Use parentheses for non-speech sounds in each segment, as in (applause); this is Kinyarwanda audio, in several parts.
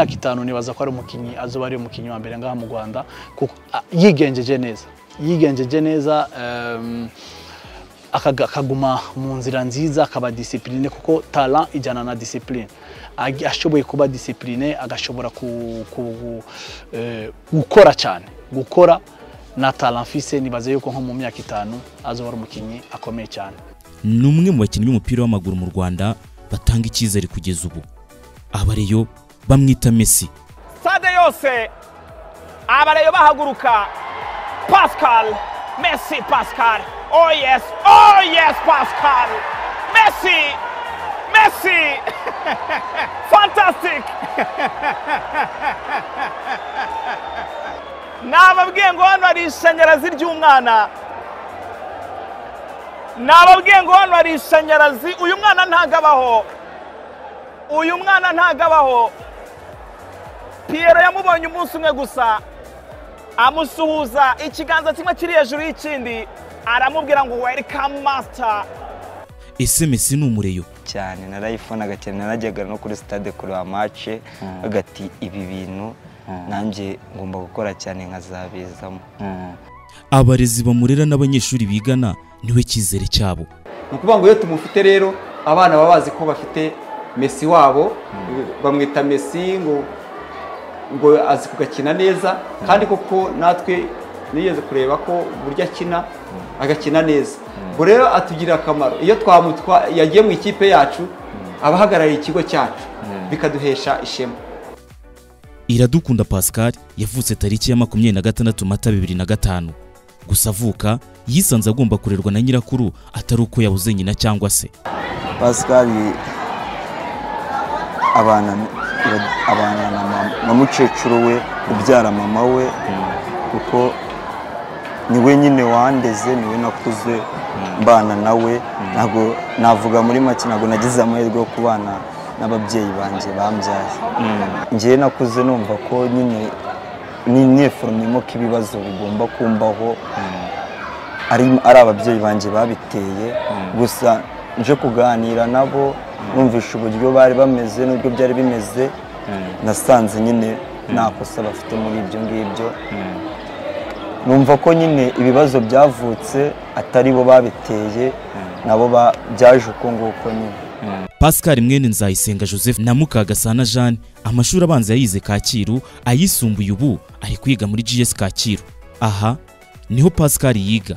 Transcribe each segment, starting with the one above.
myaka itanu nibaza ko ari umukinnyi azoba ari umukinnyi wa mbere ngaha mu rwanda kuko yigenjeje neza. Yigenjeje neza akaguma mu nzira nziza akaba disipurine kuko tara ijyana na disipurine ashoboye kuba disipurine agashobora eh, gukora cyane. Gukora na tara mfise nibaze yuko nko mu myaka itanu azoba ari umukinnyi akomeye cyane. Ni umwe mu bakinnyi b'umupira w'amaguru mu rwanda batanga icyizere kugeza ubu. Abareyo bamwita Messi. Stade yose abareyo bahaguruka. Pascal messi pascal. Oh yes oh yes pascal. Messi messi. (laughs) Fantastic. (laughs) Nababwiye ngo hano hari ishanyarazi ry'umwana. Nababwiye ngo hano hari ishanyarazi. Uyu mwana ntago abaho uyu mwana ntago abaho Pierre yamubonye umunsi umwe gusa amusuhuza ikiganza kimwe kiri hejuru y'ikindi aramubwira ngo welcome master. Ese Messi ni umureyo? Cyane narayifonaga cyane narajyaga no kuri stade kureba mace hagati ibi bintu nanjye ngomba gukora cyane nkazabizamo. Abarezi bamurera n'abanyeshuri bigana ni we cyizere cyabo. Ni ukuvuga ngo iyo tumufite rero abana baba bazi ko bafite mesi wabo bamwita mesi ngo ngo azi kugakina neza kandi koko natwe nigeze kureba ko uburyo akina agakina neza. Ubwo rero atugirira akamaro. Iyo twamutwa yagiye mu ikipe yacu aba ahagarariye ikigo cyacu. Bikaduhesha ishema. Iradukunda pascal yavutse tariki ya makumyabiri na gatandatu mata bibiri na gatanu. Gusa avuka yisanze agomba kurerwa na nyirakuru atari uko yabuze nyina cyangwa se. Pascal abana abana na mukecuru we ubyara mama we kuko ni we nyine wandeze ni we nakuze mbana nawe ntabwo navuga muri make ntabwo nagize amahirwe yo kubana n'ababyeyi banjye bambyaye. Ngewe nakuze numva ko nyine ni nyeforomyemo ko ibibazo bigomba kumbaho ari ababyeyi banjye babiteye. Gusa nje kuganira nabo numvisha uburyo bari bameze n'uburyo byari bimeze. Nasanze nyine nta kosa bafite muri ibyo ngibyo. Numva ko nyine ibibazo byavutse atari bo babiteye nabo ba- byaje uko nguko nyine. Pascal mwene nzayisenga joseph na mukagasana jeanne amashuri abanza yayize kacyiru ayisumbuye ubu ari kwiga muri gs kacyiru. Aha ni ho pascal yiga.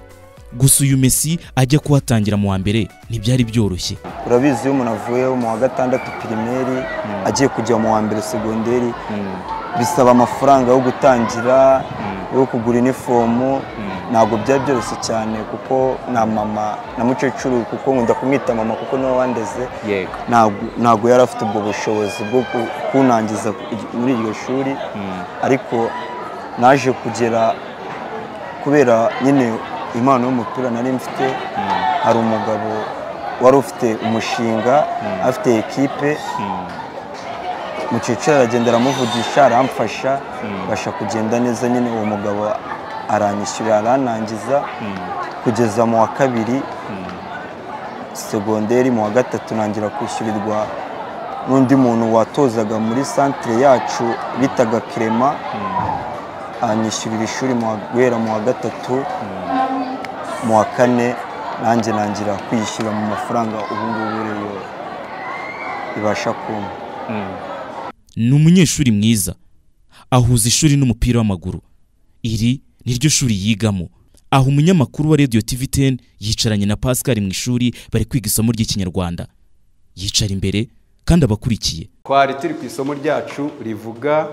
Gusa uyu Messi ajya kuhatangira mu wa mbere ntibyari byoroshye. Urabizi iyo umuntu avuye mu wa gatandatu pirimeri agiye kujya mu wa mbere segonderi bisaba amafaranga yo gutangira yo kugura inifomu ntabwo byari byoroshye cyane kuko na mama na mukecuru kuko nkunda kumwita mama kuko ni we wandeze. Ntabwo yari afite ubwo bushobozi bwo ku- kunangiza ku- muri iryo shuri. Ariko naje kugera kubera nyine impano y'umupira nari mfite hari umugabo wari ufite umushinga afite ekipe. Mukecuru aragenda aramuvugisha aramfasha mbasha kugenda neza nyine. Uwo mugabo aranyishyurira aranangiza kugeza mu wa kabiri segonderi mu wa gatatu ntangira kwishyurirwa n'undi muntu watozaga muri santire yacu bitaga kerema anyishyurira ishuri mu guhera mu wa gatatu. Mu wa kane nanjye nangira kwishyura mu mafaranga ubu ngubu rero ibasha kumpa ni umunyeshuri mwiza. Ahuza ishuri n'umupira w'amaguru. Iri ni ryo shuri yigamo. Aho umunyamakuru wa radio tv 10 yicaranye na pascal mu ishuri bari kwiga isomo ry'ikinyarwanda. Yicara imbere kandi abakurikiye. Twari turi ku isomo ryacu rivuga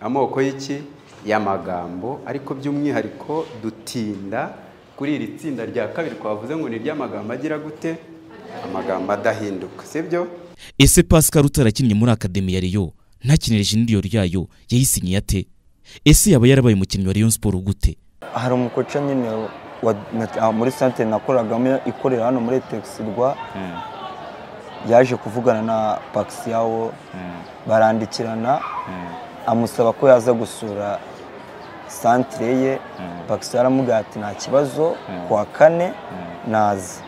amoko y'iki? Y'amagambo. Ariko by'umwihariko dutinda kuri iri tsinda rya kabiri twavuze ngo ni iry'amagambo agira gute? Amagambo adahinduka sibyo ese pascal utarakinnye muri akademi ya Rayon ntakinire jiniriyo ryayo yayisinyiye ate ese yaba yarabaye umukinnyi wa Rayon Sport gute? Hari umukoca nyine ah, muri santere nakoragamo ikorera hano muri etegisirwa yaje kuvugana na pakisiyawo barandikirana. Amusaba ko yaza gusura santire ye. Pakisiyawo aramubwira ati nta kibazo ku wa kane naza.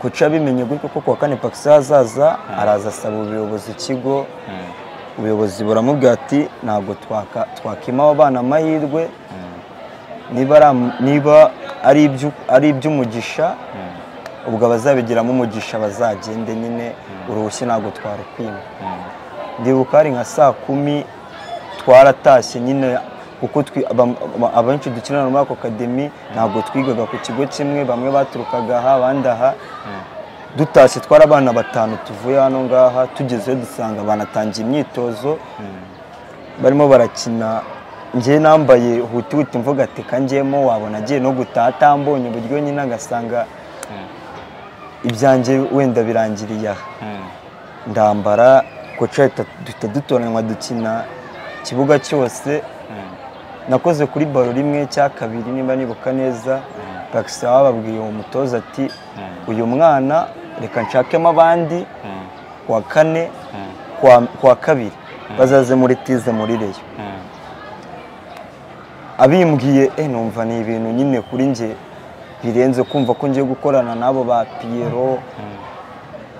Kuca bimenye gutyo ko ku wa kane pakisiyawo azaza araza asaba ubuyobozi ikigo ubuyobozi buramubwira ati ntabwo twakima abo bana amahirwe. Niba ari iby'umugisha ubwo abazabigiramo umugisha bazagende nyine. Uruhushya ntabwo twarukwima ndibuka hari nka saa kumi twaratashye nyine kuko abenshi dukinana muri ako kademi ntabwo twigaga ku kigo kimwe bamwe baturukaga aha abandi aha. Dutashye twari abana batanu tuvuye hano ngaha tugezeyo dusanga banatangiye imyitozo. Barimo barakina njye nambaye huti huti mvuga ati kanjyemo wabona agiye no gutaha atambonye uburyo nyine agasanga ibyanjye wenda birangiriye aha. Ndambara koca duhita dutoranywa dukina ikibuga cyose. Nakoze kuri baro rimwe cya kabiri niba nibuka neza bakisa bababwiye uwo mutoza ati uyu mwana reka nshakemo abandi kuwa kane kuwa- kabiri. Bazaze muri tize muri reyo. Abimbwiye eh numva ni ibintu nyine kuri njye birenze kumva ko ngiye gukorana n'abo ba piyero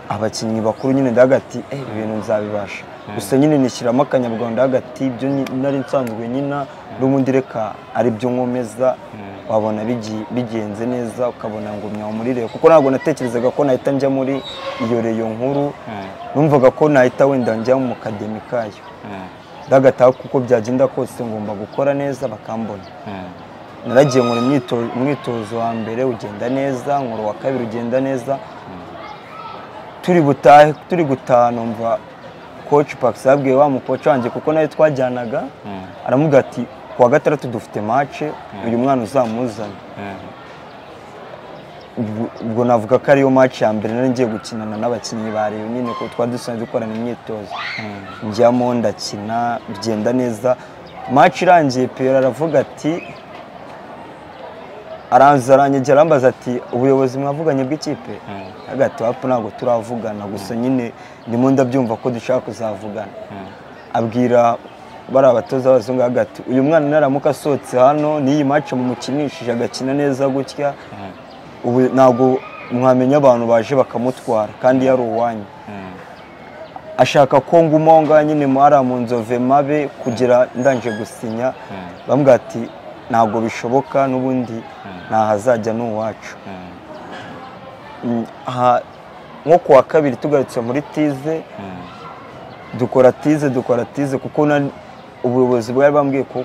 abakinnyi bakuru nyine ndagati eh ibi bintu nzabibasha. Gusa nyine nishyiramo akanyabwanda hagati ibyo nari nsanzwe nyina n'ubundi reka ari byo nkomeza wabona bigi- bigenze neza ukabona ngo muri reyo kuko ntabwo natekerezaga ko nahita njya muri iyo reyo nkuru. Numvaga ko nahita wenda njya mu kademi kayo. Ndagataha kuko byagenda kose ngomba gukora neza bakambona. Naragiye nkora umwitozo wa mbere ugenda neza nkora uwa kabiri ugenda neza. Turi butahe turi gutaha numva coach Pax yabwiye wa mukoci wanjye kuko nawe twajyanaga aramubwira ati kuwa gatandatu dufite match uyu mwana uzamuzana ubwo- ubwo navuga ko ariyo match ya mbere nari ngiye gukinana n'abakinnyi ba Rayon nyine ko twari dusanzwe dukorana imyitozo. Njyamo ndakina bigenda neza. Match irangiye Pierre aravuga ati araza aranyegera arambaza ati ubuyobozi mwavuganye bw'ikipe hagati wapu ntabwo turavugana gusa nyine ndimo ndabyumva ko dushaka kuzavugana. Abwira bari abatoza b'abazungu hagati uyu mwana naramuka asohotse hano n'iyi match mumukinishije agakina neza gutya. Ubu ntabwo mwamenya abantu baje bakamutwara kandi yari uwanyu. Ashaka ko ngumaho ngaho nyine mu nzove mabe kugera ndangije gusinya. Bambwira ati ntabwo bishoboka n'ubundi ntahazajya ni uwacu Mm, aha, nko ku wa kabiri tugarutse muri tize dukora tize dukora tize kuko na- ubuyobozi bwari bambwiye ko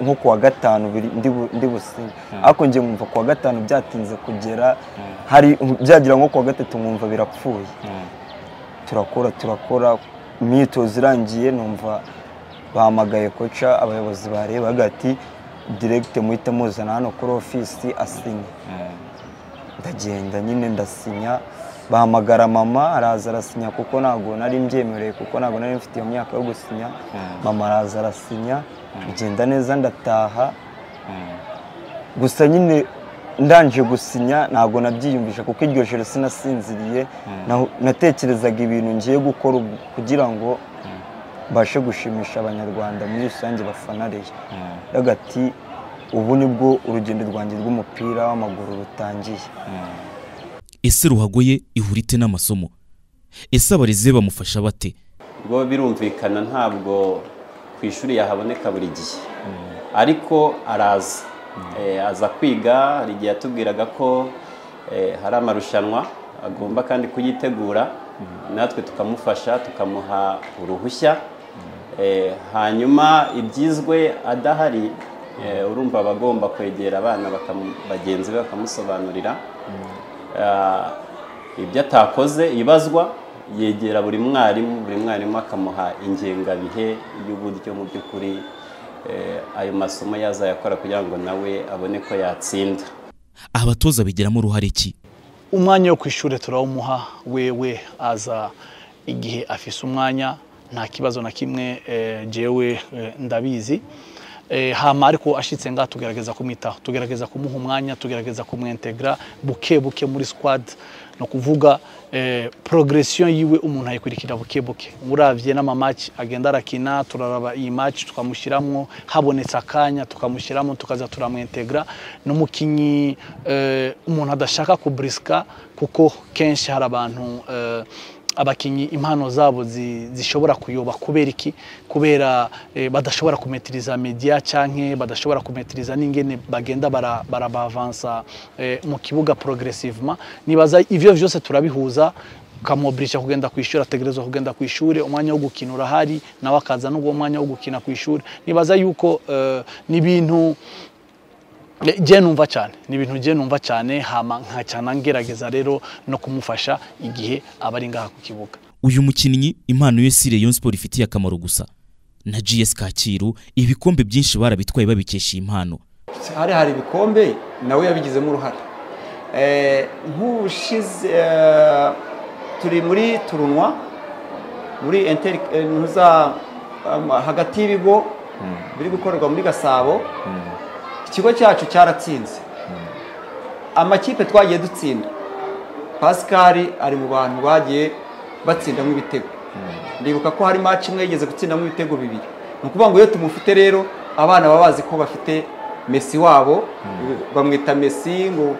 nko ku wa gatanu ndi bu- ndi businye ariko njye nkumva ku wa gatanu byatinze kugera hari byagira nko ku wa gatatu nkumva birapfuye. Turakora turakora imyitozo irangiye numva bahamagaye koca abayobozi bareba hagati diregite muhite muzana hano kuri ofisi asinye ndagenda nyine ndasinya. Bahamagara mama araza arasinya kuko ntabwo nari mbyemereye kuko ntabwo nari mfite iyo myaka yo gusinya. Mama araza arasinya. Bigenda neza ndataha. Gusa nyine ndangije gusinya ntabwo nabyiyumvisha kuko iryo joro sinasinziriye. Na- natekerezaga ibintu ngiye gukora kugira ngo mbashe gushimisha abanyarwanda muri rusange bafana Rayon. Hagati ubu ni bwo urugendo rwanjye rw'umupira w'amaguru rutangiye. Ese ruhago ye ihura ite n'amasomo? Ese abarezi bamufasha bate? Ubwo birumvikana ntabwo ku ishuri yahaboneka buri gihe. Ariko araza. Eh, aza kwiga hari igihe yatubwiraga ko eh, hari amarushanwa agomba kandi kuyitegura. Natwe tukamufasha tukamuha uruhushya. Hanyuma ibyizwe adahari eh, urumva aba agomba kwegera abana bagenzi be bakamusobanurira. Ah, ibyo atakoze ibazwa yegera buri mwarimu buri mwarimu akamuha ingengabihe y'uburyo mu by'ukuri eh, ayo masomo yazayakora kugira ngo nawe abone ko yatsinda. Abatoza bigiramo uruhare ki? Umwanya wo ku ishuri turawumuha wewe aza igihe afise umwanya nta kibazo na kimwe eh, jewe eh, ndabizi. Eh, hama ariko ashitse nga tugerageza kumwitaho tugerageza kumuha umwanya tugerageza kumwintegra buke buke muri squad. No kuvuga eh, progression yiwe umuntu ayikurikira buke buke. Muravye uravye n'amamaci agenda arakina turaraba iyi match tukamushiramwo habonetse akanya tukamushiramwo tukaza turamwintegra. N'umukinyi eh, umuntu adashaka kubriska kuko kenshi hari abantu eh, abakinnyi impano zabo zi- zishobora kuyoba. Kubera iki? Kubera eh, badashobora kumetiriza media canke badashobora kumetiriza n'ingene bagenda bara- barabavansa eh, mu kibuga progressivement. Nibaza ivyo vyose turabihuza ukamwobirisha kugenda ku ishuri ategerezwa kugenda ku ishuri umwanya wo gukina urahari nawe akaza n'ubwo mwanya wo gukina ku ishuri nibaza yuko eh, ni ibintu Je numva cyane. Ni ibintu je numva cyane hama nkacyana ngerageza rero no kumufasha igihe aba ari ngaha ku kibuga. Uyu mukinnyi impano ye si Rayon Sport ifitiye akamaro gusa. Na GS Kacyiru ibikombe byinshi barabitwaye babikesha iyi impano hari hari ibikombe nawe yabigizemo uruhare. Eh, nk'ubushize eh, turi muri turunwa muri enteri eh, ntuza hagati y'ibigo biri gukorerwa muri gasabo. Ikigo cyacu cyaratsinze. Amakipe twagiye dutsinda. Pascal ari mu bantu bagiye batsindamo ibitego. Ndibuka ko hari match imwe yigeze gutsindamo ibitego bibiri. Ni ukuvuga ngo iyo tumufite rero abana baba bazi ko bafite mesi wabo bamwita mesi ngo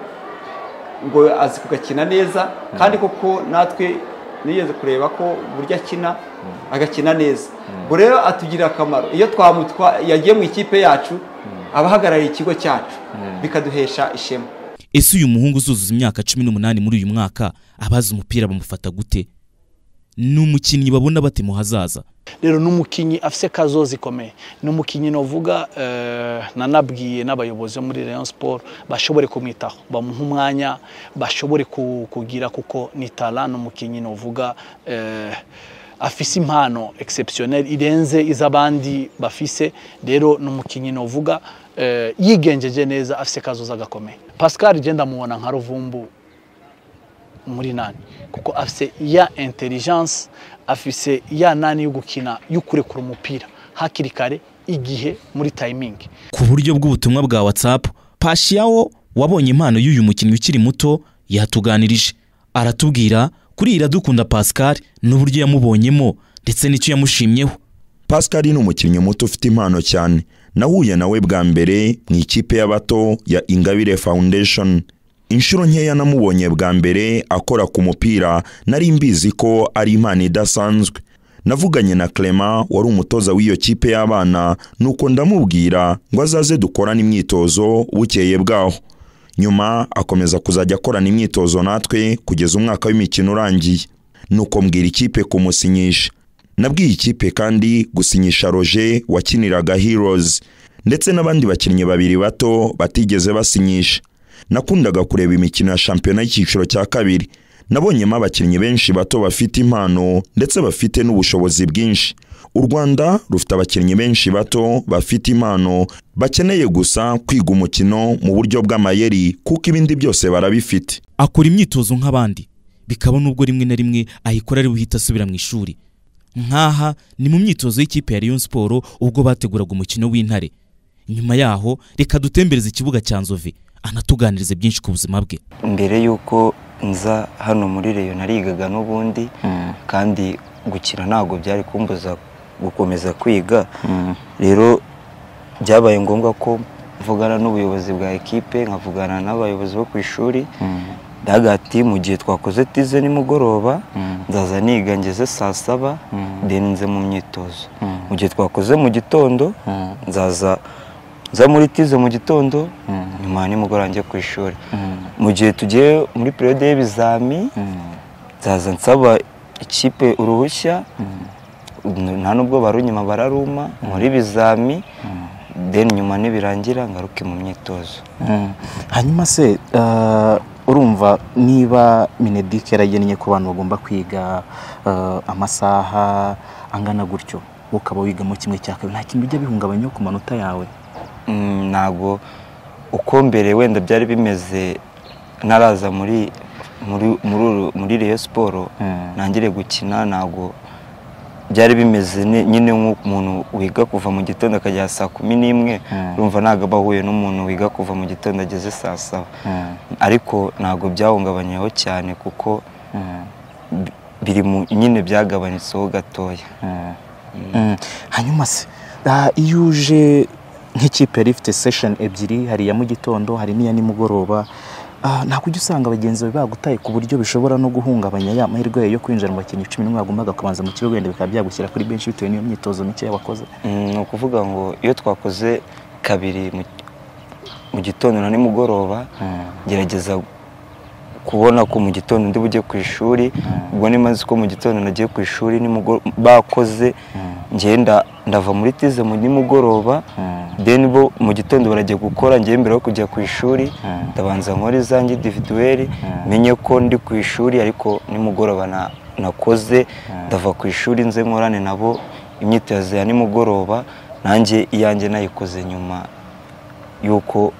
ngo azi kugakina neza. Kandi koko natwe nigeze kureba ko uburyo akina agakina neza. Ubwo rero atugirira akamaro. Iyo twamutwa yagiye mu ikipe yacu aba ahagarariye ikigo cyacu. Bikaduhesha ishema. Ese uyu muhungu uzuzuza imyaka cumi n'umunani muri uyu mwaka abazi umupira bamufata gute? Ni umukinnyi babona bate mu hazaza? Rero n'umukinnyi afise kazozi ikomeye. Ni umukinnyi novuga eh, nanabwiye n'abayobozi bo muri Rayon Sport bashobore kumwitaho. Bamuha umwanya bashobore ku- kugira kuko ni talent n'umukinnyi novuga eh, afise impano exceptionnelle. Irenze iz'abandi bafise. Rero n'umukinnyi novuga eh, yigenjeje neza afise kazozi agakomeye. Pascal je ndamubona nka Ruvumbu. Muri nani? Kuko afise ya intelligence afise ya nani yo gukina yo kurekura umupira. Hakiri kare igihe muri timing. Ku buryo bw'ubutumwa bwa WhatsApp Pashiawo wabonye impano y'uyu mukinnyi ukiri muto yatuganirije. Aratubwira kuri Iradukunda Pascal n'uburyo yamubonyemo ndetse n'icyo yamushimyeho. Pascal ni umukinnyi muto ufite impano cyane. Nahuye nawe bwa mbere mu ikipe y'abato ya Ingabire Foundation. Inshuro nkeya namubonye bwa mbere akora ku mupira nari mbizi ko ari impano idasanzwe. Navuganye na Clement wari umutoza w'iyo kipe y'abana nuko ndamubwira ngo azaze dukorane imyitozo bukeye bwaho. Nyuma akomeza kuzajya akorana imyitozo natwe kugeza umwaka w'imikino urangiye. Nuko mbwira ikipe kumusinyisha. Nabwiye ikipe kandi gusinyisha Roger wakiniraga Heroes. Ndetse n'abandi bakinnyi babiri bato batigeze basinyisha. Nakundaga kureba imikino ya shampiyona y'icyiciro cya kabiri. Nabonyemo abakinnyi benshi bato bafite impano ndetse bafite n'ubushobozi bwinshi. U rwanda rufite abakinnyi benshi bato bafite impano. Bakeneye gusa kwiga umukino mu buryo bw'amayeri kuko ibindi byose barabifite. Akora imyitozo nk'abandi. Bikaba n'ubwo rimwe na rimwe ayikora ari buhita asubira mu ishuri. Nk'aha ni mu myitozo y'ikipe ya Rayon Sport ubwo bateguraga umukino w'intare. Nyuma yaho reka dutembereze ikibuga cya Nzove. Anatuganirize byinshi ku buzima bwe. Mbere y'uko nza hano muri reyo narigaga n'ubundi kandi gukina ntabwo byari kumbuza gukomeza kwiga. Rero byabaye ngombwa ko mvugana n'ubuyobozi bwa ekipe nkavugana n'abayobozi bo ku ishuri. Hagati mu gihe twakoze tize nimugoroba nzaza niga ngeze saa saba deni nze mu myitozo. Mu gihe twakoze mu gitondo nzaza nza muri tize mu gitondo nyuma ya nimugoroba njye ku ishuri. Mu gihe tugiye muri periyode y'ibizami nzaza nsaba ikipe uruhushya nta nubwo barunyuma bararuma muri bizami deni nyuma nibirangira ngaruke mu myitozo. Hanyuma se eh, urumva niba minedike yaragennye ko abantu bagomba kwiga eh, amasaha angana gutyo ukaba wigamo kimwe cya kabiri nta kintu bijya bihungabanya ku manota yawe. Mm, ntabwo. Uko mbere wenda byari bimeze ntaraza muri muri muri muri Rayon Sport nangire gukina ntabwo byari bimeze ne- nyine nk'umuntu wiga kuva mu gitondo akajya saa kumi n'imwe urumva ntabwo aba ahuye n'umuntu wiga kuva mu gitondo ageze saa saba. Ariko ntabwo byahungabanyeho cyane kuko bi- biri mu nyine byagabanutseho gatoya. Hanyuma se ah, iyo uje nk'ikipe yari ifite sesheni ebyiri hari iya mu gitondo hari n'iya nimugoroba ntabwo ujya usanga bagenzi bawe bagutaye ku buryo bishobora no guhungabanya ya mahirwe yo kwinjira mu bakinnyi cumi n'umwe wagombaga kubanza mu kibuga wenda bikaba byagushyira kuri benshi bitewe n'iyo myitozo mike wakoze. Mm, ni ukuvuga ngo iyo twakoze kabiri mu- gitondo na nimugoroba ngerageza kubona ko mu gitondo ndi bujye ku ishuri ubwo nimaze ko mu gitondo nagiye ku ishuri bakoze ngenda ndava muri tize mu nimugoroba then bo mu gitondo barajya gukora ngewe mbere yo kujya ku ishuri ndabanza nkora izanjye individuweli menye ko ndi ku ishuri ariko nimugoroba na- nakoze ndava ku ishuri nze nkorane nabo imyitozo ya nimugoroba nanjye iyanjye nayikoze nyuma yuko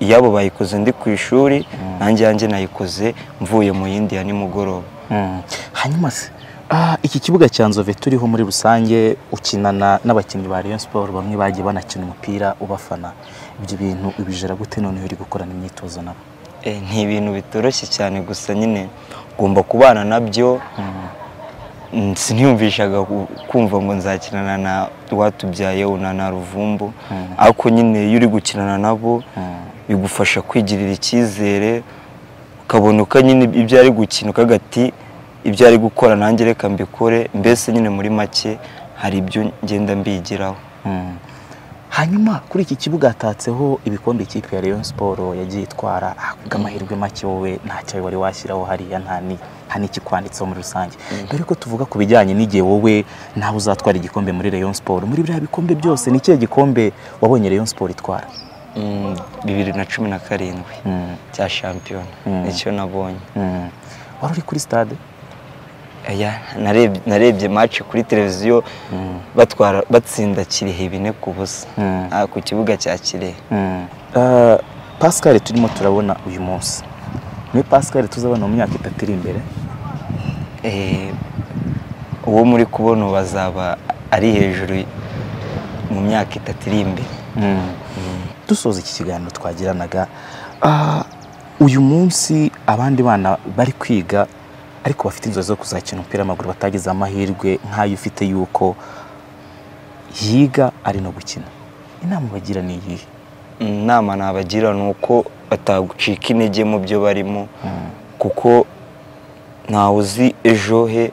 iyabo bayikoze ndi ku ishuri nanjye yanjye nayikoze mvuye mu yindi ya nimugoroba. Hanyuma se ah, iki kibuga cya nzove turiho muri rusange ukinana n'abakinnyi ba Rayon Sport bamwe bagiye banakina umupira ubafana. Ibyo bintu ubijera gute noneho uri gukorana imyitozo nabo? Eh, ni ibintu bitoroshye cyane gusa nyine ugomba kubana na byo. Mm, siniyumvishaga ku- kumva ngo nzakinana na watubyaye una na ruvumbu. Ariko nyine iyo uri gukinana nabo bigufasha kwigirira icyizere ukabona uko nyine ibyo ari gukina ukavuga ati ibyo ari gukora nanjye reka mbikore mbese nyine muri make hari ibyo ngenda mbigiraho. Hanyuma kuri iki kibuga hatatseho ibikombe ikipe ya Rayon Sport yagiye itwara. Ah, bw'amahirwe make wowe ntacyo wari washyiraho hariya nta ni nta n'ikikwanditseho muri rusange. Mbere ko tuvuga ku bijyanye n'igihe wowe nawe uzatwara igikombe muri Rayon Sport muri biriya bikombe byose ni ikihe gikombe wabonye Rayon Sport itwara? Mm, bibiri na cumi na karindwi cya shampiyona. Nicyo nabonye. Mm. wari uri kuri stade? Narebye narebye match kuri televiziyo batwara batsinda kirehe bine ku busa. Mm. Ah, ku kibuga cya kirehe. Uh, Pascal turimo turabona uyu munsi. Ni Pascal tuzabona mu myaka itatu iri imbere. Eh, uwo muri kubona ubu azaba ari hejuru mu myaka itatu iri imbere. Dusoza iki kiganiro twagiranaga. Ah, uyu munsi abandi bana bari kwiga ariko bafite inzozi zo kuzakina umupira w'amaguru batagize amahirwe nk'ayo ufite yuko yiga ari no gukina. Inama bagira ni iyihe? Inama nabagira ni uko batagucika intege mu byo barimo kuko ntawe uzi ejo he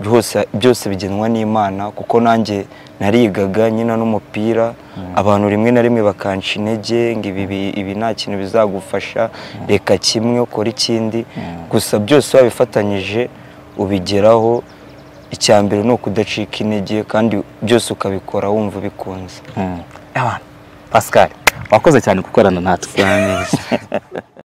byose byose bigenwa n'imana kuko nanjye narigaga nyina n'umupira abantu rimwe na rimwe bakanca intege ngo ibi bi- ibi nta kintu bizagufasha reka kimwe ukora ikindi. Gusa byose wabifatanyije ubigeraho icya mbere ni ukudacika intege kandi byose ukabikora wumva ubikunze. Pascal wakoze cyane gukorana natwe. (laughs)